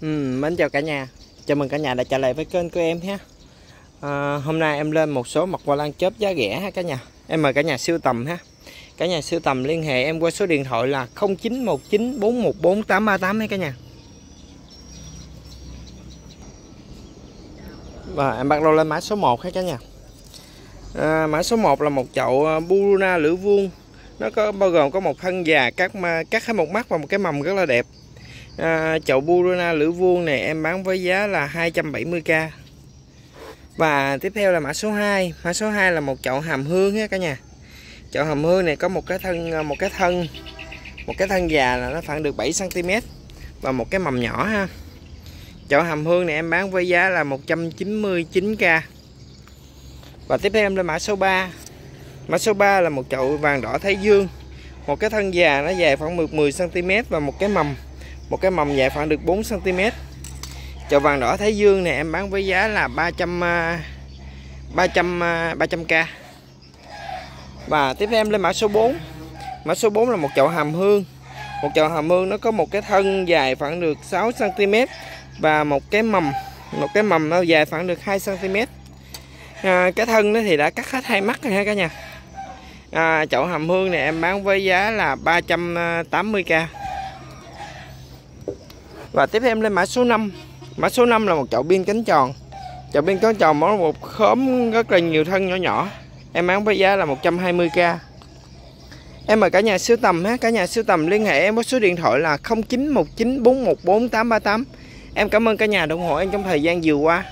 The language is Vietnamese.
Ừ, mến chào cả nhà. Chào mừng cả nhà đã trở lại với kênh của em ha. À, Hôm nay em lên một số mặt hoa lan chớp giá rẻ ha cả nhà. Em mời cả nhà siêu tầm ha. Cả nhà siêu tầm liên hệ em qua số điện thoại là 0919 414 838 ha cả nhà. Và em bắt đầu lên mã số 1 ha cả nhà. À, Mã số 1 là một chậu à, Buruna lửa vuông. Nó có bao gồm có một thân già cắt, cắt hết một mắt và một cái mầm rất là đẹp à, chậu Burana lửa vuông này em bán với giá là 270k và tiếp theo là mã số 2 mã số 2 là một chậu hàm hương nha cả nhà. Chậu hàm hương này có một cái thân một cái thân một cái thân già là nó khoảng được 7 cm và một cái mầm nhỏ ha. Chậu hàm hương này em bán với giá là 199k và tiếp theo em lên mã số 3 mã số 3 là một chậu vàng đỏ thái dương. Một cái thân già nó dài khoảng 10 cm và một cái mầm một cái mầm dài khoảng được 4 cm chậu vàng đỏ Thái Dương này em bán với giá là 300 300 300k và tiếp theo em lên mã số 4 mã số 4 là một chậu hàm hương. Một chậu hàm hương nó có một cái thân dài khoảng được 6 cm và một cái mầm một cái mầm nó dài khoảng được 2 cm à, cái thân nó thì đã cắt hết hai mắt rồi ha cả nhà. À, chậu hàm hương này em bán với giá là 380k và tiếp theo em lên mã số 5 Mã số 5 là một chậu pin cánh tròn. Chậu pin cánh tròn có một khóm rất là nhiều thân nhỏ nhỏ. Em bán với giá là 120k Em mời cả nhà siêu tầm ha. Cả nhà siêu tầm liên hệ em có số điện thoại là 0919414838 Em cảm ơn cả nhà ủng hộ em trong thời gian vừa qua.